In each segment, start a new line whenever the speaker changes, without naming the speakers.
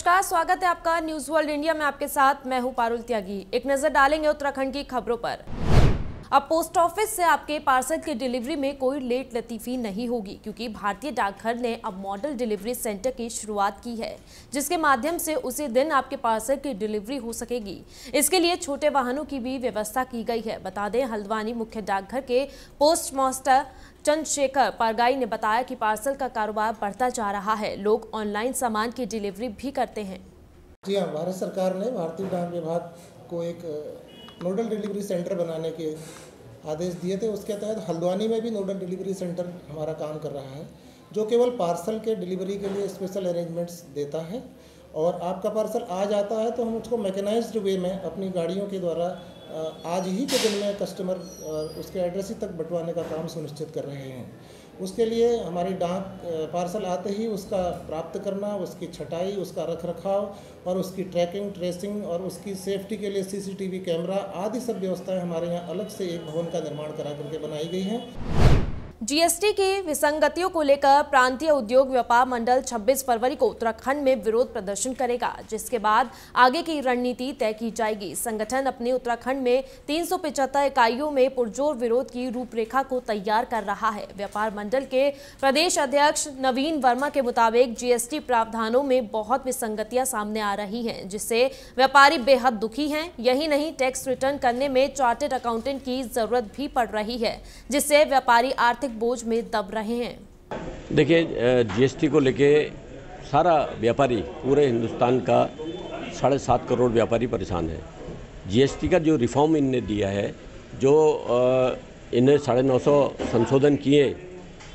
नमस्कार, स्वागत है आपका न्यूज़ वर्ल्ड इंडिया में आपके साथ। मैं हूँ पारुल त्यागी। एक नज़र डालेंगे उत्तराखंड की खबरों पर। अब पोस्ट ऑफ़िस से आपके पार्सल की डिलीवरी में कोई लेट लतीफी नहीं होगी, क्योंकि भारतीय डाकघर ने अब मॉडल डिलीवरी सेंटर की शुरुआत की है, जिसके माध्यम से उसी दिन आपके पार्सल की डिलीवरी हो सकेगी। इसके लिए छोटे वाहनों की भी व्यवस्था की गई है। बता दें, हल्द्वानी मुख्य डाकघर के पोस्ट मास्टर चंद्रशेखर पारगाई ने बताया कि पार्सल का कारोबार बढ़ता जा रहा है। लोग ऑनलाइन सामान की डिलीवरी भी करते हैं।
जी हाँ भारत सरकार ने भारतीय डाक विभाग को एक नोडल डिलीवरी सेंटर बनाने के आदेश दिए थे। उसके तहत हल्द्वानी में भी नोडल डिलीवरी सेंटर हमारा काम कर रहा है, जो केवल पार्सल के डिलीवरी के लिए स्पेशल अरेंजमेंट्स देता है। और आपका पार्सल आ जाता है तो हम उसको मैकेनाइज्ड वे में अपनी गाड़ियों के द्वारा आज ही के दिन में कस्टमर उसके एड्रेस ही तक बंटवाने का काम सुनिश्चित कर रहे हैं। उसके लिए हमारी डाक पार्सल आते ही उसका प्राप्त करना, उसकी छटाई, उसका रख रखाव और उसकी ट्रैकिंग ट्रेसिंग और उसकी सेफ्टी के लिए सीसीटीवी कैमरा आदि सब व्यवस्थाएँ हमारे यहाँ अलग से एक भवन का निर्माण करा करके बनाई गई हैं।
जीएसटी की विसंगतियों को लेकर प्रांतीय उद्योग व्यापार मंडल 26 फरवरी को उत्तराखंड में विरोध प्रदर्शन करेगा, जिसके बाद आगे की रणनीति तय की जाएगी। संगठन अपने उत्तराखंड में तीन इकाइयों में पुरजोर विरोध की रूपरेखा को तैयार कर रहा है। व्यापार मंडल के प्रदेश अध्यक्ष नवीन वर्मा के मुताबिक जीएसटी प्रावधानों में बहुत विसंगतियाँ सामने आ रही है, जिससे व्यापारी बेहद दुखी है। यही नहीं, टैक्स रिटर्न करने में चार्टेड अकाउंटेंट की ज़रूरत भी पड़ रही है, जिससे व्यापारी आर्थिक बोझ में दब रहे हैं।
देखिए जीएसटी को लेके सारा व्यापारी, पूरे हिंदुस्तान का साढ़े सात करोड़ व्यापारी परेशान है। जीएसटी का जो रिफॉर्म इनने दिया है, जो इन्हें साढ़े नौ सौ संशोधन किए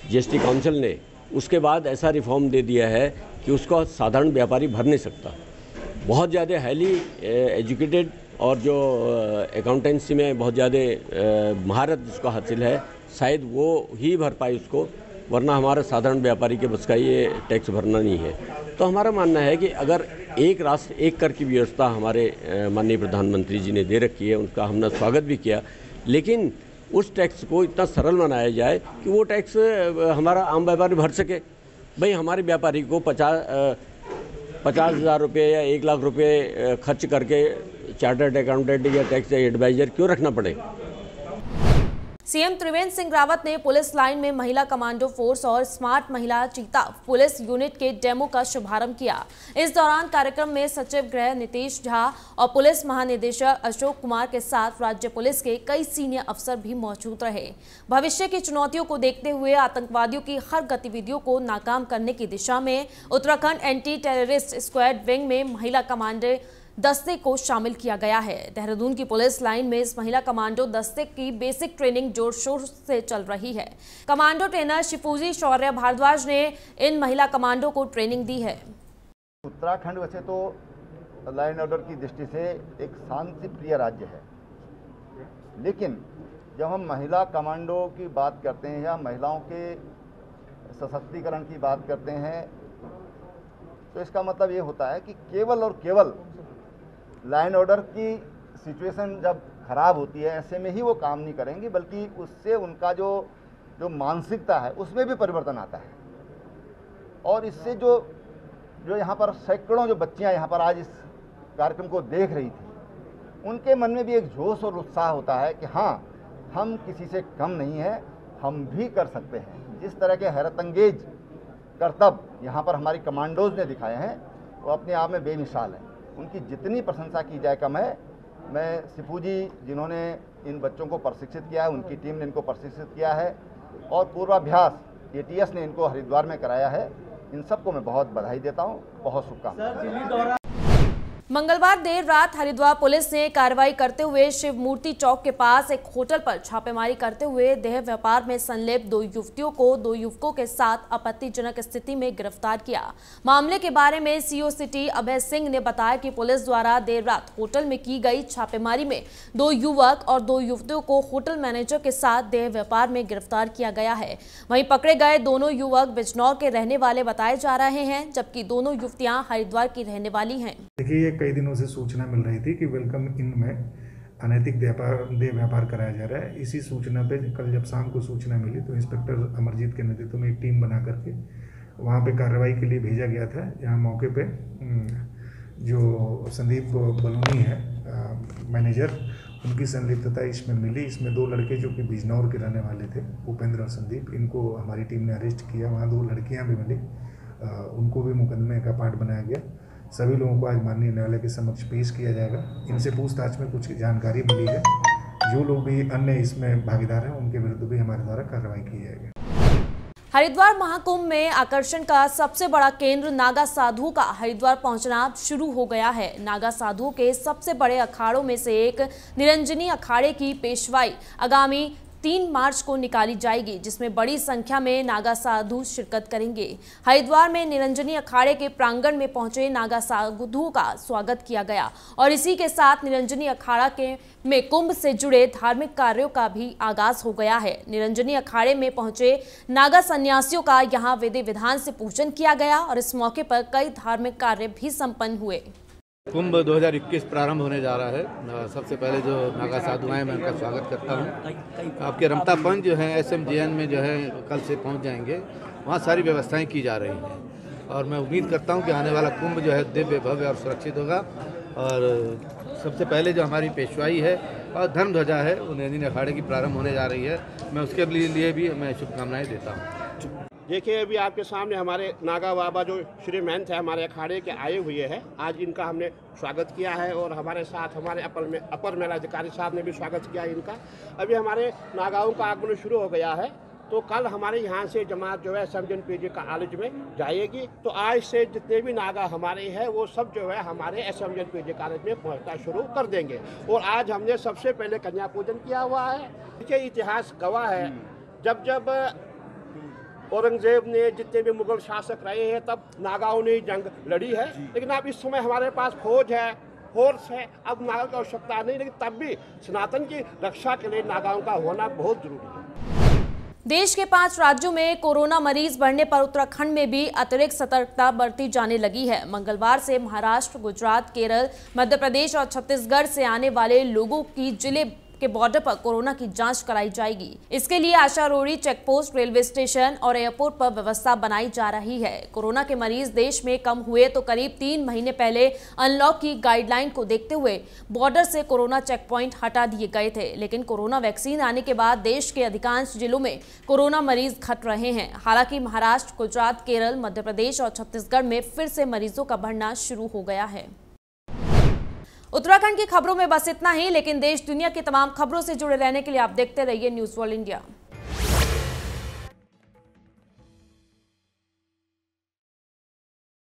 जीएसटी काउंसिल ने, उसके बाद ऐसा रिफॉर्म दे दिया है कि उसको साधारण व्यापारी भर नहीं सकता। बहुत ज़्यादा हाईली एजुकेटेड और जो अकाउंटेंसी में बहुत ज़्यादा महारत जिसको हासिल है शायद वो ही भर पाए उसको, वरना हमारे साधारण व्यापारी के बस का ये टैक्स भरना नहीं है। तो हमारा मानना है कि अगर एक राष्ट्र, एक कर की व्यवस्था हमारे माननीय प्रधानमंत्री जी ने दे रखी है, उनका हमने स्वागत भी किया, लेकिन उस टैक्स को इतना सरल बनाया जाए कि वो टैक्स हमारा आम व्यापारी भर सके। भाई, हमारे व्यापारी को पचास पचास हज़ार रुपये या एक लाख रुपये खर्च करके चार्टर्ड अकाउंटेंट या टैक्स एडवाइज़र क्यों रखना पड़े?
सीएम त्रिवेंद्र सिंह रावत ने पुलिस लाइन में महिला कमांडो फोर्स और स्मार्ट महिला चीता पुलिस यूनिट के डेमो का शुभारंभ किया। इस दौरान कार्यक्रम में सचिव गृह नीतीश झा और पुलिस महानिदेशक अशोक कुमार के साथ राज्य पुलिस के कई सीनियर अफसर भी मौजूद रहे। भविष्य की चुनौतियों को देखते हुए आतंकवादियों की हर गतिविधियों को नाकाम करने की दिशा में Uttarakhand anti terrorist squad wing में महिला कमांडर दस्ते को शामिल किया गया है। देहरादून की पुलिस लाइन में इस महिला कमांडो दस्ते की बेसिक ट्रेनिंग ज़ोर शोर से चल रही है। कमांडो ट्रेनर शिफूजी शौर्य भारद्वाज ने इन महिला कमांडो को ट्रेनिंग दी है।
उत्तराखंड वैसे तो लाइन ऑर्डर की दृष्टि से एक शांति प्रिय राज्य है। लेकिन जब हम महिला कमांडो की बात करते हैं या महिलाओं के सशक्तिकरण की बात करते हैं तो इसका मतलब ये होता है कि केवल और केवल लाइन ऑर्डर की सिचुएशन जब खराब होती है, ऐसे में ही वो काम नहीं करेंगी, बल्कि उससे उनका जो जो मानसिकता है, उसमें भी परिवर्तन आता है। और इससे जो जो यहाँ पर सैकड़ों जो बच्चियाँ यहाँ पर आज इस कार्यक्रम को देख रही थी, उनके मन में भी एक जोश और उत्साह होता है कि हाँ हम किसी से कम नहीं हैं, हम भी कर सकते हैं। जिस तरह के हैरतंगेज कर्तव्य यहाँ पर हमारी कमांडोज ने दिखाए हैं, वो अपने आप में बेमिसाल हैं। उनकी जितनी प्रशंसा की जाए कम है। मैं सिपू जी जिन्होंने इन बच्चों को प्रशिक्षित किया है, उनकी टीम ने इनको प्रशिक्षित किया है और पूर्वाभ्यास एटीएस ने इनको हरिद्वार में कराया है। इन सबको मैं बहुत बधाई देता हूँ। बहुत शुभकामनाएँ।
मंगलवार देर रात हरिद्वार पुलिस ने कार्रवाई करते हुए शिव मूर्ति चौक के पास एक होटल पर छापेमारी करते हुए देह व्यापार में संलिप्त दो युवतियों को दो युवकों के साथ आपत्तिजनक स्थिति में गिरफ़्तार किया। मामले के बारे में सीओ सिटी अभय सिंह ने बताया कि पुलिस द्वारा देर रात होटल में की गई छापेमारी में दो युवक और दो युवतियों को होटल मैनेजर के साथ देह व्यापार में गिरफ़्तार किया गया है। वहीं पकड़े गए दोनों युवक बिजनौर के रहने वाले बताए जा रहे हैं, जबकि दोनों युवतियाँ हरिद्वार की रहने वाली है।
देखिए कई दिनों से सूचना मिल रही थी कि वेलकम इन में अनैतिक देह व्यापार कराया जा रहा है। इसी सूचना पे कल जब शाम को सूचना मिली तो इंस्पेक्टर अमरजीत के नेतृत्व में एक टीम बना करके वहाँ पे कार्रवाई के लिए भेजा गया था। जहाँ मौके पे जो संदीप बलूनी है मैनेजर, उनकी संलिप्तता इसमें मिली। इसमें दो लड़के जो कि बिजनौर के रहने वाले थे, उपेंद्र और संदीप, इनको हमारी टीम ने अरेस्ट किया। वहाँ दो लड़कियाँ भी मिली। उनको भी मुकदमे का पार्ट बनाया गया। सभी लोगों को आज माननीय न्यायालय के समक्ष पेश किया जाएगा। इनसे पूछताछ में कुछ जानकारी मिली है। जो लोग भी अन्य इसमें भागीदार हैं, उनके विरुद्ध भी हमारे द्वारा कार्रवाई की जाएगी।
हरिद्वार महाकुंभ में आकर्षण का सबसे बड़ा केंद्र नागा साधुओं का हरिद्वार पहुँचना शुरू हो गया है। नागा साधुओं के सबसे बड़े अखाड़ों में से एक निरंजनी अखाड़े की पेशवाई। आगामी तीन मार्च को निकाली जाएगी, जिसमें बड़ी संख्या में नागा साधु शिरकत करेंगे। हरिद्वार में निरंजनी अखाड़े के प्रांगण में पहुँचे नागा साधुओं का स्वागत किया गया और इसी के साथ निरंजनी अखाड़ा के में कुंभ से जुड़े धार्मिक कार्यों का भी आगाज़ हो गया है। निरंजनी अखाड़े में पहुँचे नागा सन्यासियों का यहाँ विधि विधान से पूजन किया गया और इस मौके पर कई धार्मिक कार्य भी संपन्न हुए।
कुंभ 2021 प्रारंभ होने जा रहा है। सबसे पहले जो नागा साधु आए मैं उनका स्वागत करता हूँ। आपके रमता पंच जो है, एस में जो है, कल से पहुँच जाएँगे। वहाँ सारी व्यवस्थाएँ की जा रही हैं। और मैं उम्मीद करता हूँ कि आने वाला कुंभ जो है, दिव्य, भव्य और सुरक्षित होगा। और सबसे पहले जो हमारी पेशवाई है और धर्म ध्वजा है, वो नैनी अखाड़े की प्रारंभ होने जा रही है। मैं उसके लिए भी, मैं शुभकामनाएँ देता हूँ।
देखिए, अभी आपके सामने हमारे नागा बाबा जो श्री महंत है, हमारे अखाड़े के आए हुए हैं। आज इनका हमने स्वागत किया है और हमारे साथ हमारे अपर में अपर मेलाधिकारी साहब ने भी स्वागत किया इनका। अभी हमारे नागाओं का आगमन शुरू हो गया है तो कल हमारे यहाँ से जमात जो है समजन पीजी का आलिज में जाएगी। तो आज से जितने भी नागा हमारे हैं, वो सब जो है हमारे एस एसएमजन पीजी कॉलेज में पहुँचना शुरू कर देंगे। और आज हमने सबसे पहले कन्या पूजन किया हुआ है। देखिए, इतिहास गवाह है। जब जब औरंगज़ेब ने जितने भी मुगल शासक रहे हैं तब नागाओं ने जंग लड़ी है। लेकिन अब इस समय हमारे पास फौज है फोर्स है। अब नागा की आवश्यकता नहीं लेकिन तब भी सनातन की रक्षा के लिए नागाओं का होना बहुत ज़रूरी है।
देश के पाँच राज्यों में कोरोना मरीज़ बढ़ने पर उत्तराखंड में भी अतिरिक्त सतर्कता बरती जाने लगी है। मंगलवार से महाराष्ट्र गुजरात केरल मध्य प्रदेश और छत्तीसगढ़ से आने वाले लोगों की ज़िले के बॉर्डर पर कोरोना की जाँच कराई जाएगी। इसके लिए Asha Rodi check post railway station और एयरपोर्ट पर व्यवस्था बनाई जा रही है। कोरोना के मरीज़ देश में कम हुए तो करीब तीन महीने पहले अनलॉक की गाइडलाइन को देखते हुए बॉर्डर से कोरोना चेक प्वाइंट हटा दिए गए थे। लेकिन कोरोना वैक्सीन आने के बाद देश के अधिकांश जिलों में कोरोना मरीज़ घट रहे हैं। हालाँकि महाराष्ट्र, गुजरात, केरल, मध्य प्रदेश और छत्तीसगढ़ में फिर से मरीजों का बढ़ना शुरू हो गया है। उत्तराखंड की खबरों में बस इतना ही, लेकिन देश दुनिया की तमाम खबरों से जुड़े रहने के लिए आप देखते रहिए न्यूज़ वर्ल्ड इंडिया।